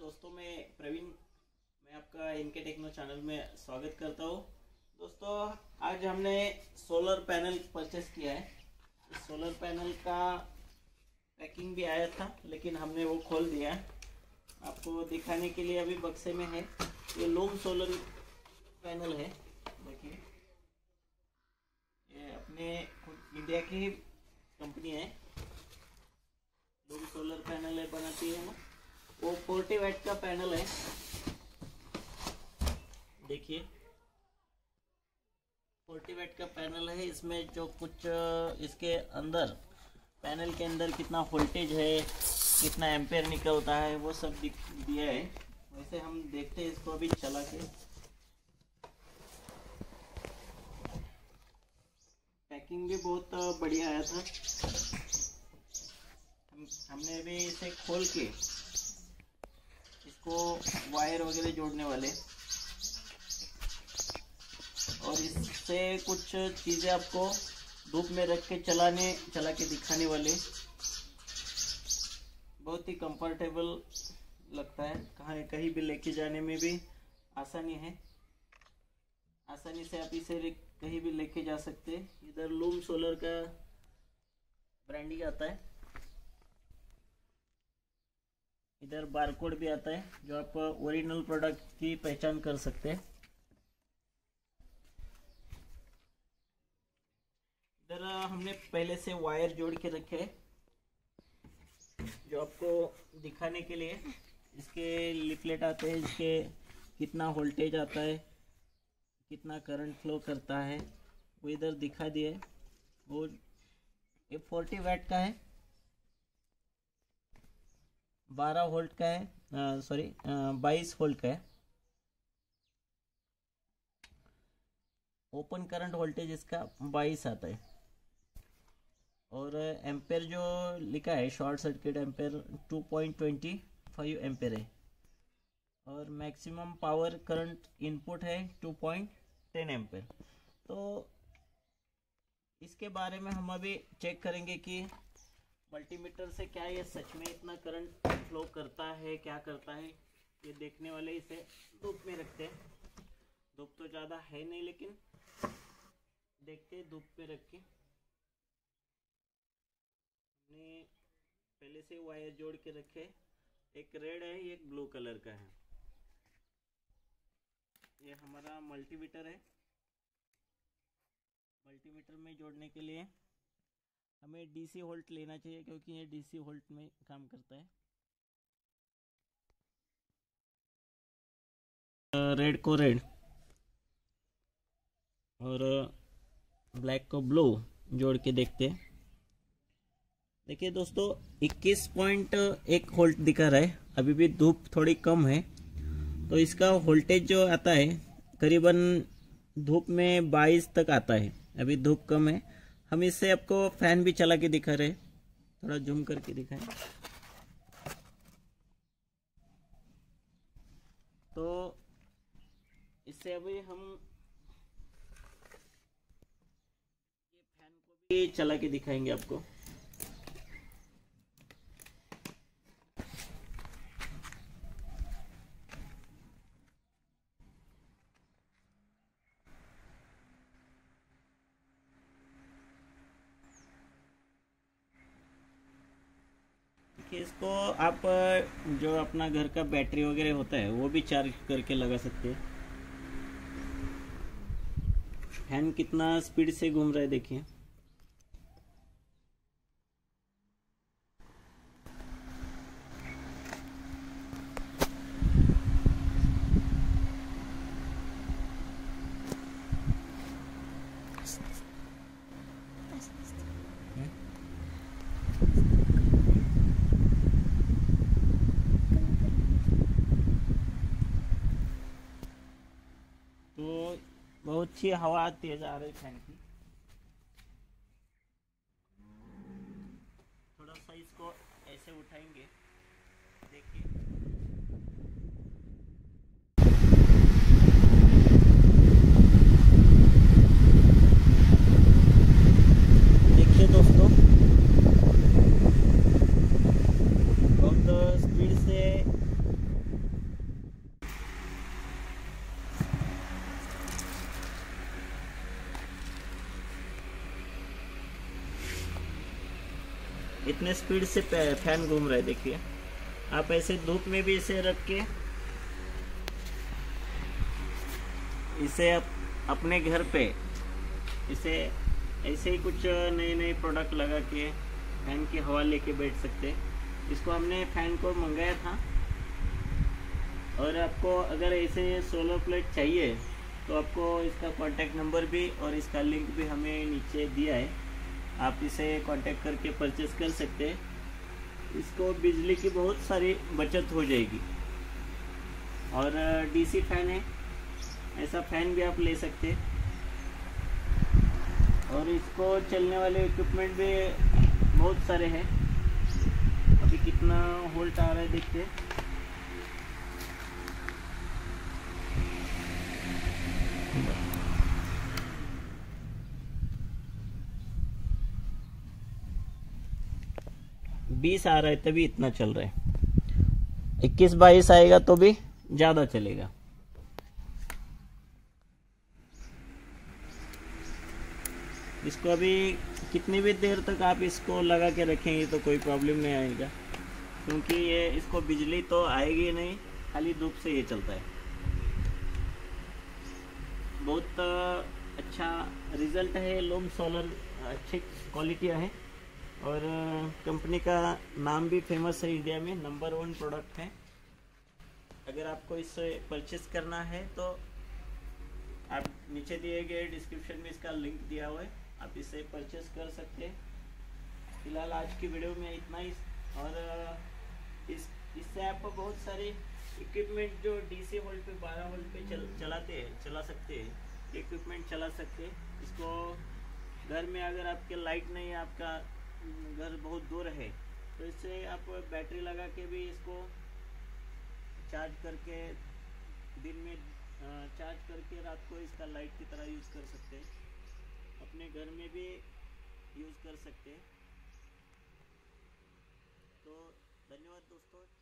दोस्तों, मैं प्रवीण, मैं आपका इनके टेक्नो चैनल में स्वागत करता हूँ। दोस्तों, आज हमने सोलर पैनल परचेस किया है। सोलर पैनल का पैकिंग भी आया था, लेकिन हमने वो खोल दिया आपको दिखाने के लिए अभी बक्से में है। ये लूम सोलर पैनल है, देखिए। ये अपने इंडिया की कंपनी है। लूम सोलर पैनल है, बनाती है वो। वो फोर्टी वाट का पैनल है। देखिए। फोर्टी वाट का पैनल है, इसमें जो कुछ, इसके अंदर, पैनल के अंदर कितना वोल्टेज है, कितना एम्पेयर निकलता है, वो सब दिया है। वैसे हम देखते हैं इसको अभी चला के। पैकिंग भी बहुत बढ़िया आया था। हम, हमने अभी इसे खोल के इसको वायर वगैरह जोड़ने वाले। और इससे कुछ चीज़ें आपको धूप में रख के चलाने, चला के दिखाने वाले। बहुत ही कंफर्टेबल लगता है। कहाँ, कहीं भी लेके जाने में भी आसानी है। आसानी से आप इसे कहीं भी लेके जा सकते हैं। इधर लूम सोलर का ब्रांडिंग आता है। इधर बारकोड भी आता है, जो आप ओरिजिनल प्रोडक्ट की पहचान कर सकते हैं। इधर हमने पहले से वायर जोड़ के रखे जो आपको दिखाने के लिए। इसके लिपलेट आते हैं, इसके कितना वोल्टेज आता है, कितना करंट फ्लो करता है, वो इधर दिखा दिए। वो ये फोर्टी वैट का है। बारह वोल्ट का है सॉरी बाईस वोल्ट का है। ओपन करंट वोल्टेज इसका बाईस आता है। और एम्पेयर जो लिखा है, short circuit ampere, two point twenty five ampere है। और मैक्सिमम पावर करंट इनपुट है टू पॉइंट टेन एम्पेयर। तो इसके बारे में हम अभी चेक करेंगे कि मल्टीमीटर से क्या ये सच में इतना करंट फ्लो करता है, क्या करता है, ये देखने वाले इसे धूप में रखते हैं। धूप तो ज़्यादा है नहीं, लेकिन देखते धूप में रख के। हमने पहले से वायर जोड़ के रखे एक रेड है एक ब्लू कलर का है। ये हमारा मल्टीमीटर है। मल्टीमीटर में जोड़ने के लिए हमें डीसी होल्ट लेना चाहिए क्योंकि ये डीसी होल्ट में काम करता है। रेड को रेड और ब्लैक को ब्लू जोड़ के देखते हैं। देखिए दोस्तों 21 पॉइंट एक वोल्ट दिखा रहा है। अभी भी धूप थोड़ी कम है। तो इसका वोल्टेज जो आता है, करीबन धूप में 22 तक आता है। अभी धूप कम है। हम इससे आपको फ़ैन भी चला के दिखा रहे थोड़ा जूम करके दिखाएँ। तो इससे अभी हम ये फ़ैन को भी चला के दिखाएँगे आपको। देखिए इसको आप, जो अपना घर का बैटरी वगैरह होता है, वो भी चार्ज करके लगा सकते हैं। फ़ैन कितना स्पीड से घूम रहा है, देखिए बहुत अच्छी हवा तेज आ रही फ़ैन की। थोड़ा सा इसको ऐसे उठाएँगे। देखिए देखिए दोस्तों बहुत स्पीड से इतने स्पीड से फ़ैन घूम रहा है, देखिए। आप ऐसे धूप में भी इसे रख के, इसे आप अपने घर पे, इसे, ऐसे ही कुछ नए नए प्रोडक्ट लगा के फ़ैन की हवा लेके बैठ सकते इसको हमने फ़ैन को मंगाया था। और आपको अगर ऐसे सोलर प्लेट चाहिए तो आपको इसका कॉन्टैक्ट नंबर भी और इसका लिंक भी हमें नीचे दिया है। आप इसे कांटेक्ट करके परचेस कर सकते हैं। इसको बिजली की बहुत सारी बचत हो जाएगी। और डीसी फ़ैन है। ऐसा फ़ैन भी आप ले सकते हैं। और इसको चलने वाले इक्विपमेंट भी बहुत सारे हैं। अभी कितना होल्ट आ रहा है देखते हैं बीस आ रहा है तभी इतना चल रहा है। इक्कीस बाईस आएगा तो भी? ज़्यादा चलेगा। इसको अभी कितनी भी देर तक आप इसको लगा के रखेंगे तो कोई प्रॉब्लम नहीं आएगा। क्योंकि ये इसको बिजली तो आएगी नहीं खाली धूप से ये चलता है। बहुत अच्छा रिज़ल्ट है लोम सोलर अच्छी क्वालिटी है। और कंपनी का नाम भी फ़ेमस है इंडिया में नंबर वन प्रोडक्ट है। अगर आपको इसे परचेस करना है तो आप नीचे दिए गए डिस्क्रिप्शन में इसका लिंक दिया हुआ है, आप इसे परचेस कर सकते हैं। फ़िलहाल आज की वीडियो में इतना ही। और इस, इससे आपको बहुत सारे इक्विपमेंट जो डीसी वोल्ट पे 12 वोल्ट पे चल, चलाते हैं, चला सकते हैं। इक्विपमेंट चला सकते हैं। इसको घर में अगर आपके लाइट नहीं है, आपका घर बहुत दूर है तो इससे आप बैटरी लगा के भी इसको चार्ज करके दिन में चार्ज करके रात को इसका लाइट की तरह यूज़ कर सकते हैं। अपने घर में भी यूज़ कर सकते हैं। तो धन्यवाद दोस्तों।